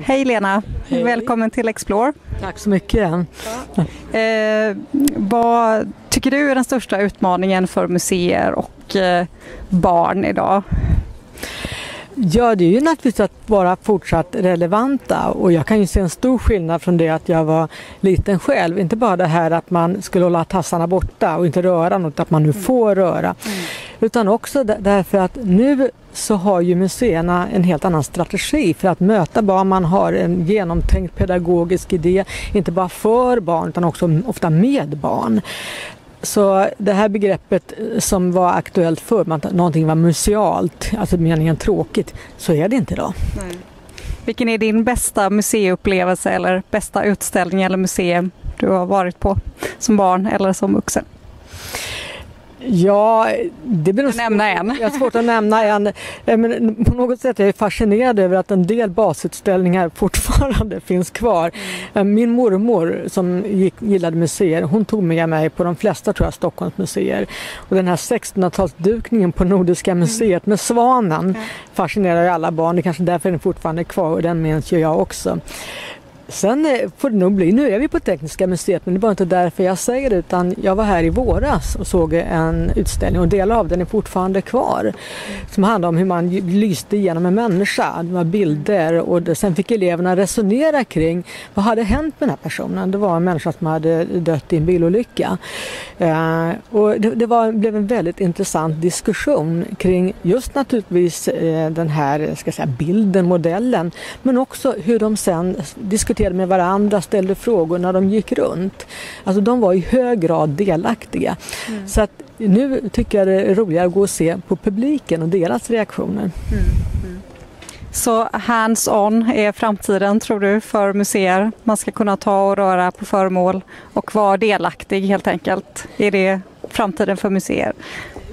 Hej Lena, Hej. välkommen till Explore. Tack så mycket. Eh, vad tycker du är den största utmaningen för museer och eh, barn idag? Ja, det är ju naturligtvis att vara fortsatt relevanta och jag kan ju se en stor skillnad från det att jag var liten själv. Inte bara det här att man skulle hålla tassarna borta och inte röra något, att man nu får röra. Utan också därför att nu så har ju museerna en helt annan strategi för att möta barn. Man har en genomtänkt pedagogisk idé, inte bara för barn utan också ofta med barn. Så det här begreppet eh, som var aktuellt förr, att någonting var musealt, alltså meningen tråkigt, så är det inte idag. Vilken är din bästa museiupplevelse eller bästa utställning eller museum du har varit på som barn eller som vuxen? Ja, det blir nämna en. Jag har svårt att nämna en. Eh, Men på något sätt är jag fascinerad över att en del basutställningar fortfarande finns kvar. Eh, Min mormor som gick, gillade museer, hon tog med mig på de flesta tror jag, Stockholms museer. Och den här 1600-talsdukningen på Nordiska museet med svanen fascinerar ju alla barn. Det är kanske därför den fortfarande är kvar och den minns ju jag också. Sen eh, får det nog bli, nu är vi på Tekniska museet men det var inte därför jag säger det utan jag var här i våras och såg en utställning och delar av den är fortfarande kvar. Som handlar om hur man lyste igenom en människa, det var bilder och det, sen fick eleverna resonera kring vad hade hänt med den här personen. Det var en människa som hade dött i en bilolycka. Eh, och det, det var, blev en väldigt intressant diskussion kring just naturligtvis eh, den här ska säga, bilden, modellen men också hur de sen diskuterade med varandra, ställde frågor när de gick runt. Alltså de var i hög grad delaktiga. Så att nu tycker jag det är roligare att gå och se på publiken och deras reaktioner. Så hands-on är framtiden tror du för museer? Man ska kunna ta och röra på föremål och vara delaktig helt enkelt. Är det framtiden för museer?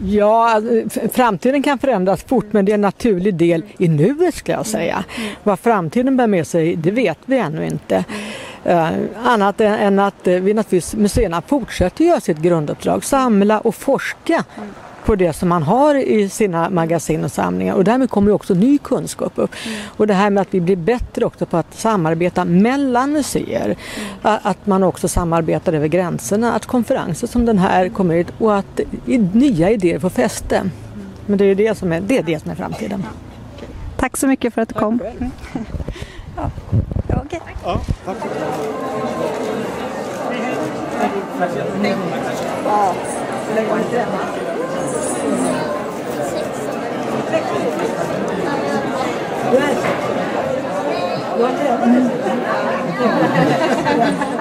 Ja, alltså, framtiden kan förändras fort men det är en naturlig del i nuet skulle jag säga. Vad framtiden bär med sig, det vet vi ännu inte. Eh, annat än, att eh, vi naturligtvis, museerna fortsätter göra sitt grunduppdrag, samla och forska på det som man har i sina magasin och samlingar och därmed kommer också ny kunskap upp. Och det här med att vi blir bättre också på att samarbeta mellan museer. A- Att man också samarbetar över gränserna, att konferenser som den här kommer ut och att nya idéer får fäste. Men det är det som är, det är, det som är framtiden. Tack så mycket för att du kom. Ja. okej. Ja, 왜? 너한테